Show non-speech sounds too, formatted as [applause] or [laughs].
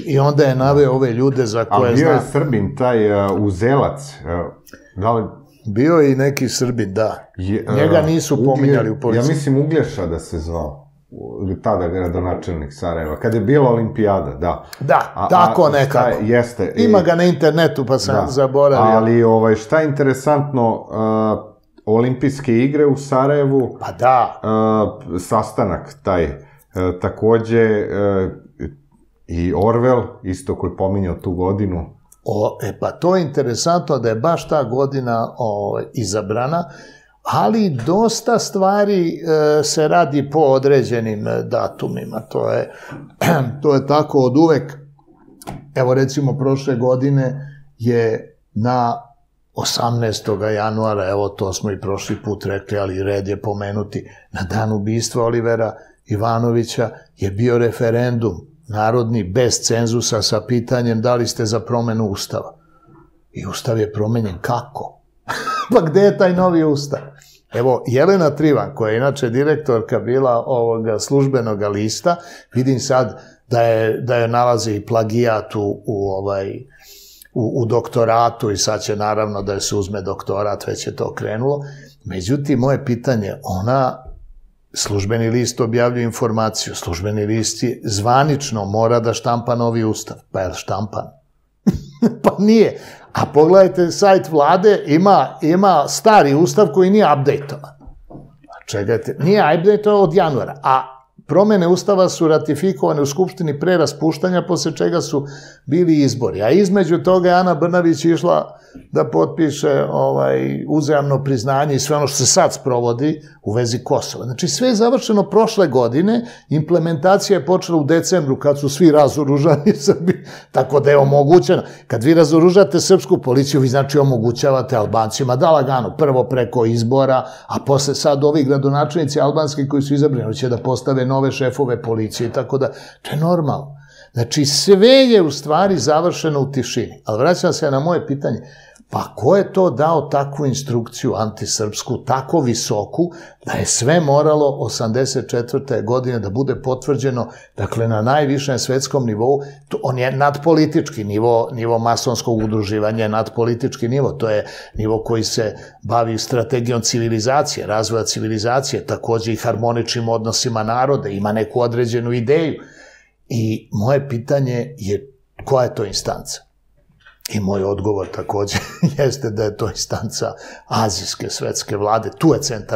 I onda je naveo ove ljude za A koje bio zna. je Srbin, taj uh, Uzelac. Uh, da li... Bio je i neki Srbin, da. Je, uh, Njega nisu Uglje- pominjali u policiji. Ja mislim Uglješa da se zvao. Tada gradonačelnik Sarajeva. Kad je bila olimpijada, da. Da, A- tako a nekako. je- jeste. Ima ga na internetu, pa sam Da. zaboravio. Ali ovaj, šta je interesantno, uh, olimpijske igre u Sarajevu, Pa da, uh, sastanak taj, uh, takođe uh, i Orwell, isto koji pominjao tu godinu, O, e pa to je interesantno da je baš ta godina o, izabrana, ali dosta stvari e, se radi po određenim e, datumima. To je, [clears throat] to je tako od uvek. Evo recimo prošle godine je na 18. januara, evo to smo i prošli put rekli, ali red je pomenuti, na dan ubistva Olivera Ivanovića je bio referendum narodni bez cenzusa sa pitanjem da li ste za promenu ustava. I ustav je promenjen kako? [laughs] pa gde je taj novi ustav? Evo, Jelena Trivan, koja je inače direktorka bila ovoga službenog lista, vidim sad da je, da je nalazi i plagijat u, u ovaj, u, u doktoratu i sad će naravno da se uzme doktorat, već je to krenulo. Međutim, moje pitanje, ona službeni list objavljuje informaciju, službeni list je zvanično mora da štampa novi ustav. Pa je štampan? [laughs] pa nije. A pogledajte sajt vlade, ima, ima stari ustav koji nije updateovan. A Čekajte, nije updateovan od januara, a promene ustava su ratifikovane u Skupštini pre raspuštanja, posle čega su bili izbori. A između toga je Ana Brnavić išla da potpiše ovaj, uzajamno priznanje i sve ono što se sad sprovodi u vezi Kosova. Znači, sve je završeno prošle godine, implementacija je počela u decembru kad su svi razoružani [laughs] Srbi, tako da je omogućeno. Kad vi razoružate srpsku policiju, vi znači omogućavate Albancima da lagano, prvo preko izbora, a posle sad ovi gradonačelnici albanski koji su izabrani, će da postave nove šefove policije, tako da, to je normalno. Znači, sve je u stvari završeno u tišini. Ali vraćam se na moje pitanje. Pa ko je to dao takvu instrukciju antisrpsku, tako visoku, da je sve moralo 84. godine da bude potvrđeno, dakle, na najvišem svetskom nivou, to, on je nadpolitički nivo, nivo masonskog udruživanja, je nadpolitički nivo, to je nivo koji se bavi strategijom civilizacije, razvoja civilizacije, takođe i harmoničnim odnosima narode, ima neku određenu ideju. I moje pitanje je koja je to instanca? I moj odgovor takođe [laughs] jeste da je to instanca azijske svetske vlade. Tu je centar